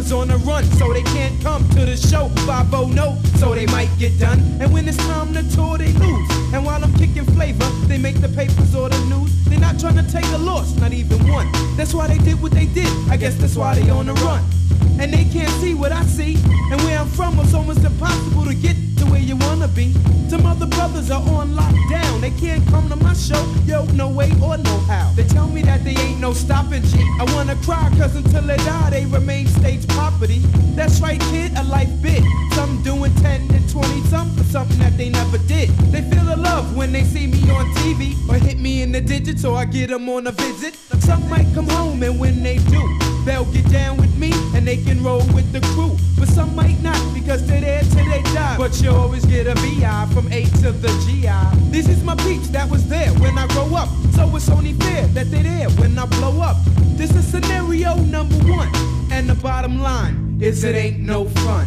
run, so they can't come to the show. 5 no, so they might get done. And when it's time to tour, they lose. And while I'm kicking flavor, they make the papers or the news. They're not trying to take a loss, not even one. That's why they did what they did. I guess that's why they on the run. And they can't see what I see. And where I'm from, it's almost impossible to get to where you wanna be. Some other brothers are on lockdown. They can't come to my show. Yo, no way or no how. They tell me that they ain't no stopping G. I wanna cry, cause until they die, they remain stage me on TV or hit me in the digits or I get them on a visit. Some might come home and when they do, they'll get down with me and they can roll with the crew. But some might not because they're there till they die. But you always get a VI from A to the GI. This is my peach that was there when I grow up. So it's only fair that they're there when I blow up. This is scenario number one. And the bottom line is it ain't no fun.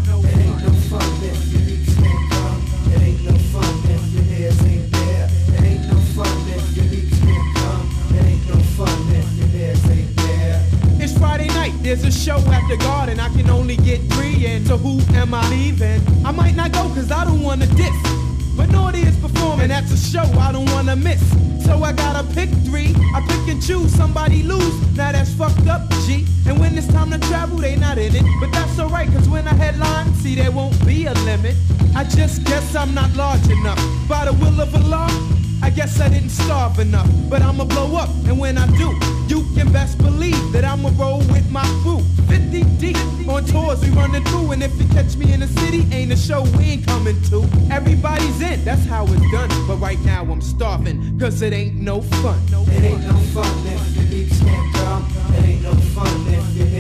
Only get three in. So who am I leaving? I might not go cause I don't wanna diss. But Naughty is performing, that's a show I don't wanna miss. So I gotta pick three. I pick and choose, somebody lose. Now that's fucked up, G. And when it's time to travel, they not in it. But that's alright, cause when I headline, see there won't be a limit. I just guess I'm not large enough. By the will of Allah, I guess I didn't starve enough, but I'ma blow up, and when I do, you can best believe that I'ma roll with my crew. 50 deep on tours we running through, and if you catch me in the city, ain't a show we ain't coming to. Everybody's in, that's how it's done. But right now I'm starving, cause it ain't no fun. It ain't no fun if can't come. It ain't no fun if your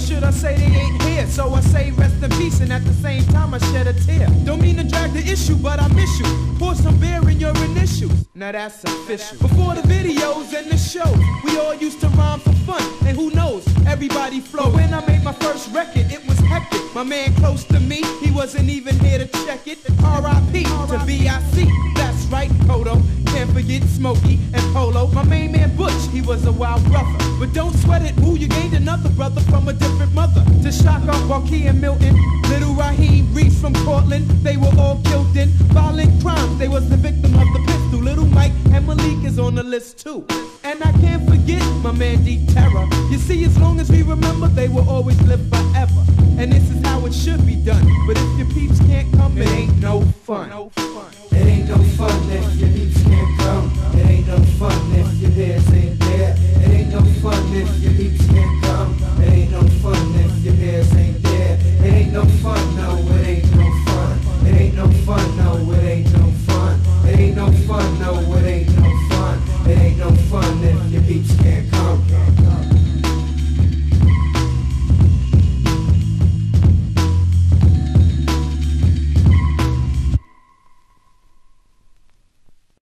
should I say they ain't here? So I say rest in peace, and at the same time I shed a tear. Don't mean to drag the issue, but I miss you. Pour some beer in your initials. Now that's official. Before the videos and the show, we all used to rhyme for fun, and who knows, everybody flow. But when I made my first record, it was hectic. My man close to me, he wasn't even here to check it. R.I.P. to B.I.C. That's right, Kodo. Can't forget Smokey and Polo. My main man Butch, he was a wild brother. But don't sweat it, who you gained another brother from a different. To shock and Milton, little Raheem Reese from Portland, they were all killed in violent crimes. They was the victim of the pistol. Little Mike and Malik is on the list too. And I can't forget my man D Terror. You see, as long as we remember, they will always live forever. And this is how it should be done. Fun. It